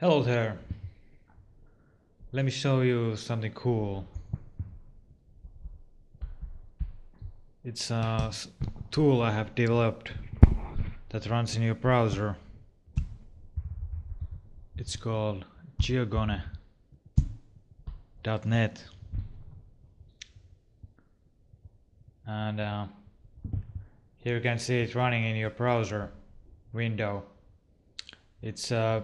Hello there. Let me show you something cool. It's a tool I have developed that runs in your browser. It's called GeoKone.net. And uh, here you can see it running in your browser window. It's uh,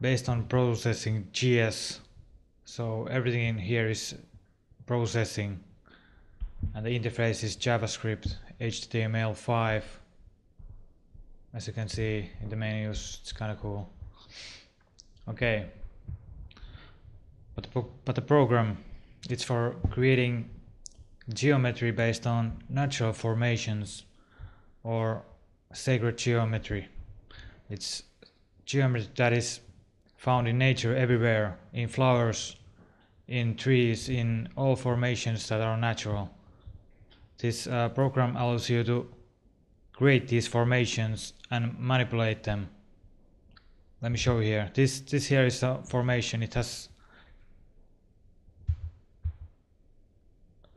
based on Processing.js. So everything in here is processing and the interface is JavaScript, HTML5. As you can see in the menus, it's kind of cool. Okay. But the, but the program, it's for creating geometry based on natural formations or sacred geometry. It's geometry that is found in nature everywhere, in flowers, in trees, in all formations that are natural. This uh, program allows you to create these formations and manipulate them. Let me show you here. This this here is a formation. It has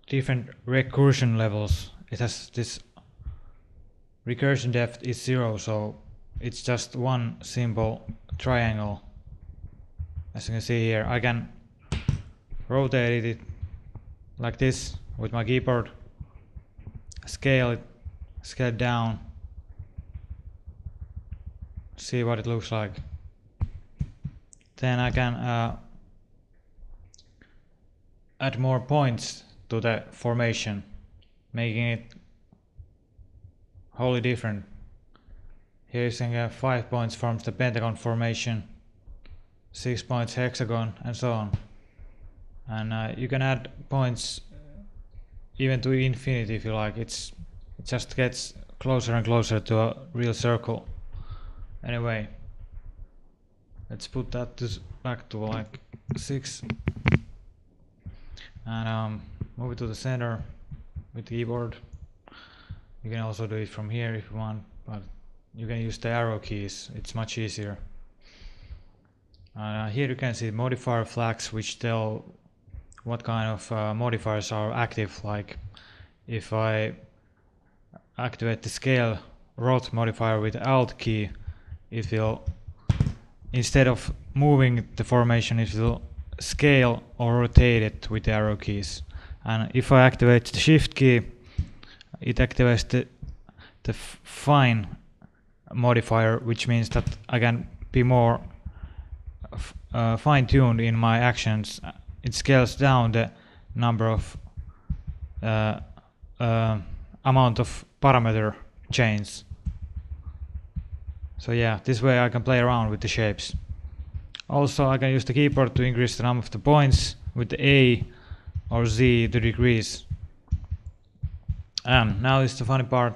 different recursion levels. It has this recursion depth is zero, so it's just one simple triangle. As you can see here, I can rotate it like this with my keyboard, scale it, scale it down, see what it looks like. Then I can uh, add more points to the formation, making it wholly different. Here you can get 5 points from the pentagon formation, 6 points hexagon and so on. And uh, you can add points even to infinity if you like. It's It just gets closer and closer to a real circle. Anyway, let's put that to back to like 6 and um, move it to the center with the keyboard. You can also do it from here if you want, but you can use the arrow keys. It's much easier. Uh, here you can see modifier flags which tell what kind of uh, modifiers are active. Like if I activate the scale rot modifier with alt key, it will instead of moving the formation, it will scale or rotate it with the arrow keys. And if I activate the shift key, it activates the the fine modifier, which means that I can be more uh, fine-tuned in my actions. It scales down the number of uh, uh, amount of parameter chains. So yeah, this way I can play around with the shapes. Also, I can use the keyboard to increase the number of the points with the A or Z to decrease. And now is the funny part.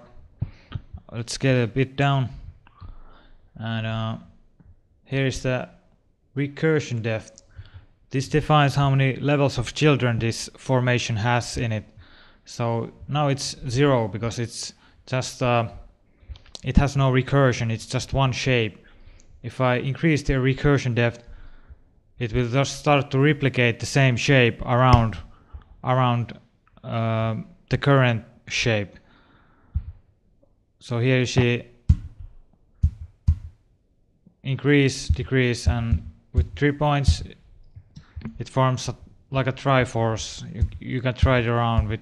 Let's get a bit down. And uh, here is the recursion depth. This defines how many levels of children this formation has in it. So now it's zero because it's just uh, it has no recursion. It's just one shape. If I increase the recursion depth, it will just start to replicate the same shape around around um the current shape. So here you see increase, decrease, and with three points, it forms a, like a triforce. You, you can try it around with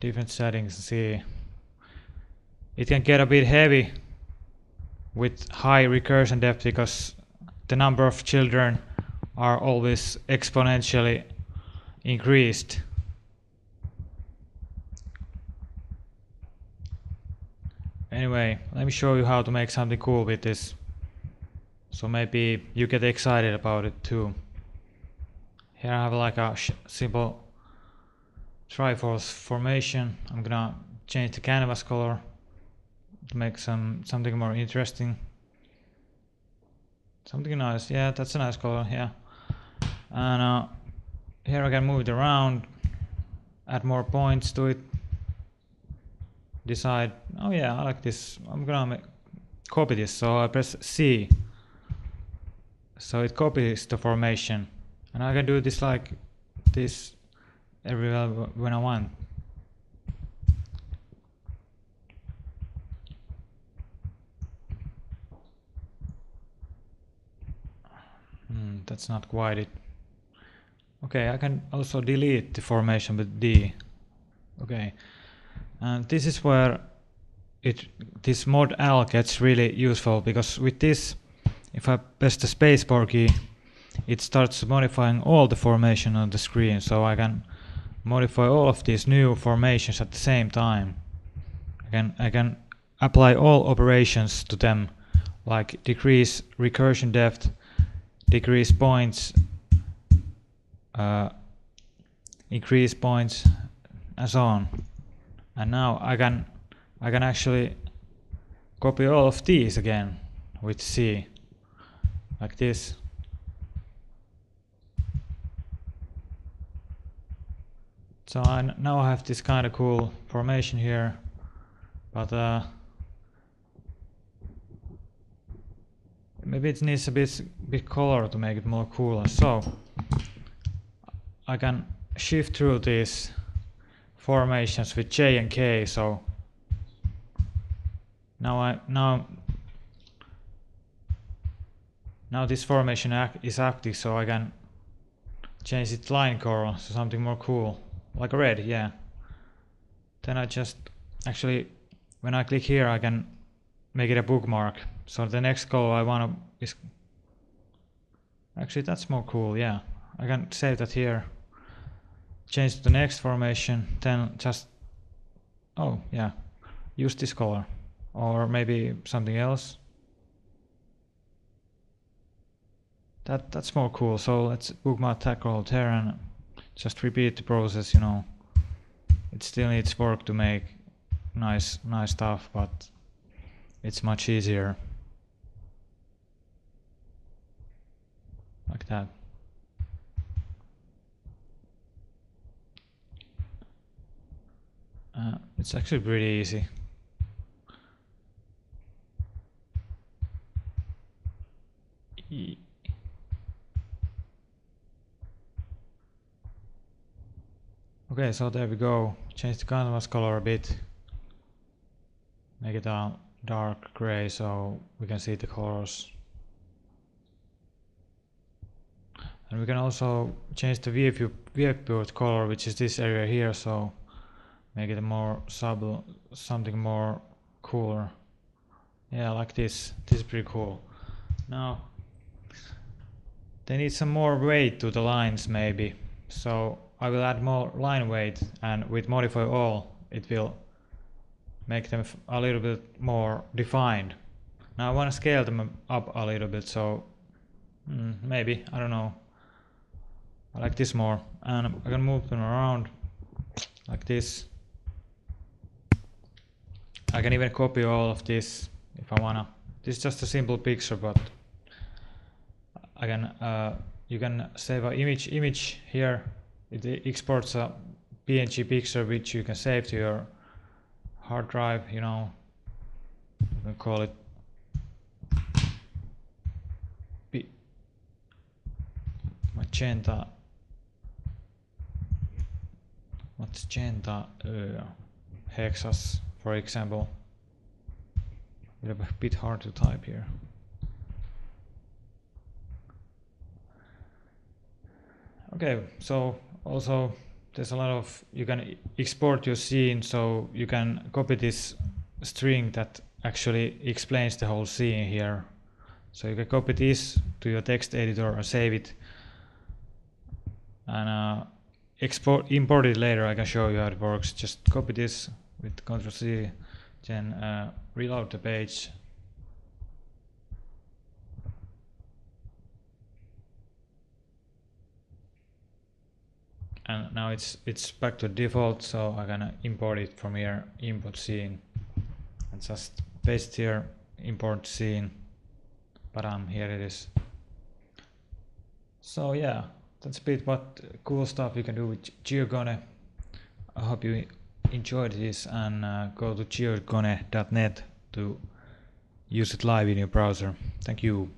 different settings and see. It can get a bit heavy with high recursion depth because the number of children are always exponentially increased. Anyway, let me show you how to make something cool with this. So maybe you get excited about it too. Here I have like a simple Triforce formation. I'm gonna change the canvas color to make some something more interesting. Something nice, yeah, that's a nice color, yeah. And uh, here I can move it around, add more points to it. Decide, oh yeah, I like this. I'm gonna make, copy this. So I press C. So it copies the formation. And I can do this like this everywhere when I want. Hmm, that's not quite it. Okay, I can also delete the formation with D. Okay, and this is where it this mod L gets really useful because with this, if I press the spacebar key, it starts modifying all the formation on the screen. So I can modify all of these new formations at the same time. I can I can apply all operations to them, like decrease recursion depth, decrease points, uh, increase points, and so on. And now I can I can actually copy all of these again with C, like this. So I now I have this kind of cool formation here, but uh, maybe it needs a bit bit color to make it more cooler. So I can shift through these formations with J and K. So now I now now this formation act is active, so I can change its line color to something more cool like red, yeah. Then I just, actually, when I click here, I can make it a bookmark. So the next color I want to is, actually that's more cool, yeah. I can save that here, change to the next formation, then just, oh yeah, use this color. Or maybe something else. That, that's more cool. So let's bookmark tag roll there and just repeat the process you know. It still needs work to make nice nice stuff but it's much easier. Like that. Uh, it's actually pretty easy Okay, so there we go. Change the canvas color a bit. Make it a dark gray so we can see the colors. And we can also change the view viewport color, which is this area here, so make it more subtle, something more cooler. Yeah, like this. This is pretty cool. Now, they need some more weight to the lines maybe. So I will add more line weight and with modify all it will make them a little bit more defined. Now I want to scale them up a little bit so mm, maybe, I don't know. I like this more and I can move them around like this. I can even copy all of this if I wanna. This is just a simple picture but I can uh, you can save an image image here it exports a PNG picture which you can save to your hard drive, you know, you can call it P magenta. Magenta uh, hexas for example. A bit hard to type here. Okay so also there's a lot of you can export your scene so you can copy this string that actually explains the whole scene here. So you can copy this to your text editor and save it. And uh, export import it later. I can show you how it works. Just copy this with Ctrl C then uh, reload the page and now it's it's back to default so I'm gonna import it from here import scene and just paste here import scene but um here it is so yeah that's a bit what cool stuff you can do with GeoKone I hope you enjoyed this and uh, go to GeoKone.net to use it live in your browser. Thank you.